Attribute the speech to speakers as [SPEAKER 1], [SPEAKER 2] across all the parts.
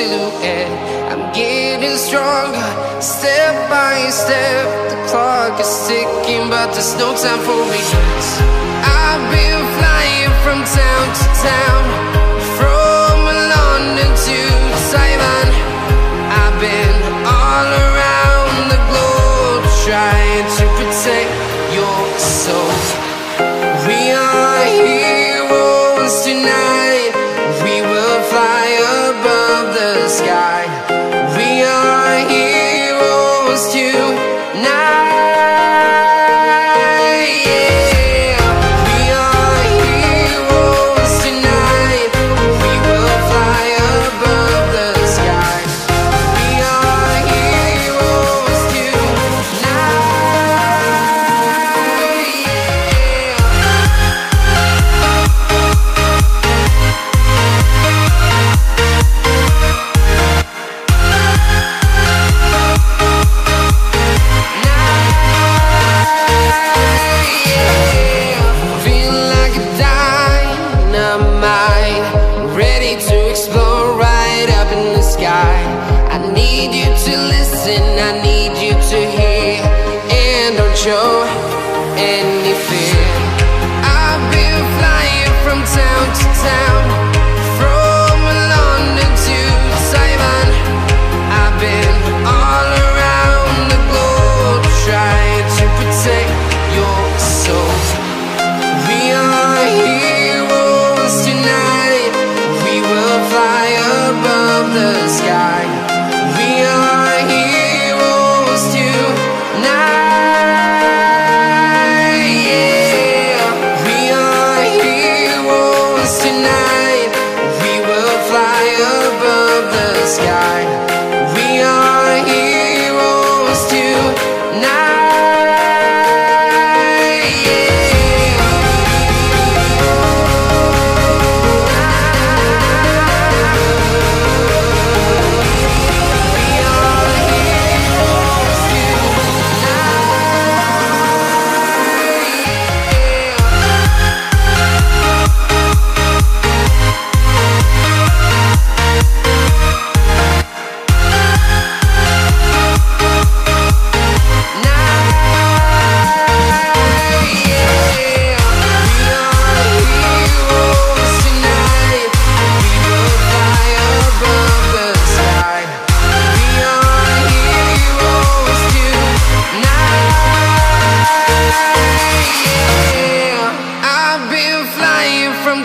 [SPEAKER 1] silhouette. I'm getting stronger, step by step. The clock is ticking, but there's no time for regrets. I've been flying from town to town.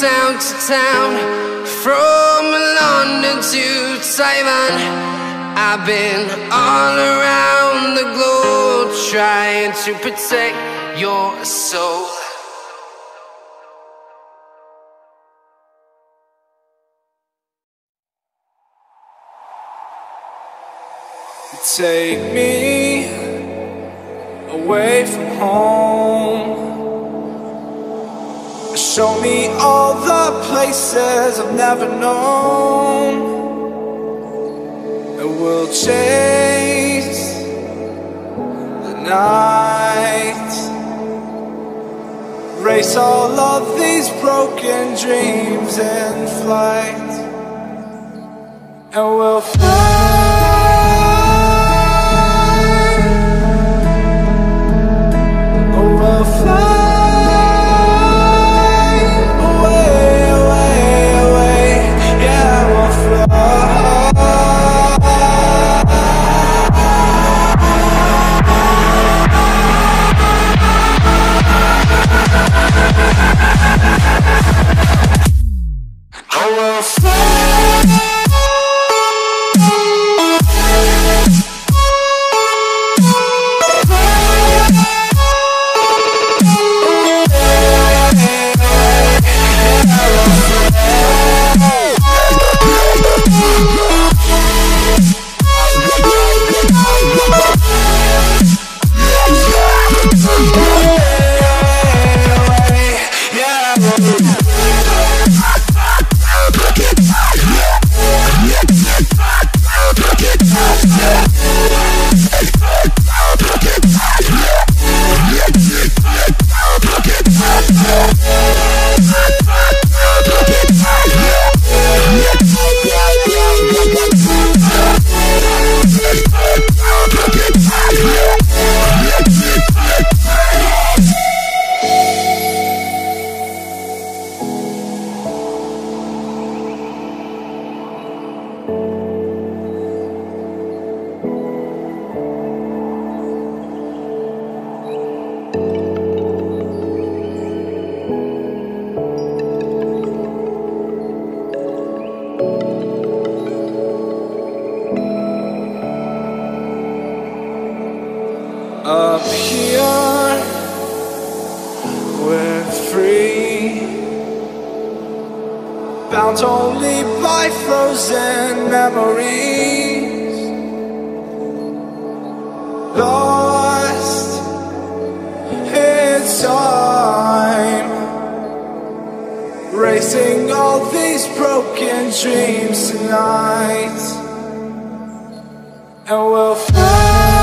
[SPEAKER 1] Town to town, from London to Taiwan. I've been all around the globe trying to protect your soul.
[SPEAKER 2] Take me away from home. Show me all the places I've never known. And we'll chase the night. Race all of these broken dreams in flight. And we'll fly. Oh, we'll fly bound only by frozen memories, lost in time, racing all these broken dreams tonight, and we'll fly.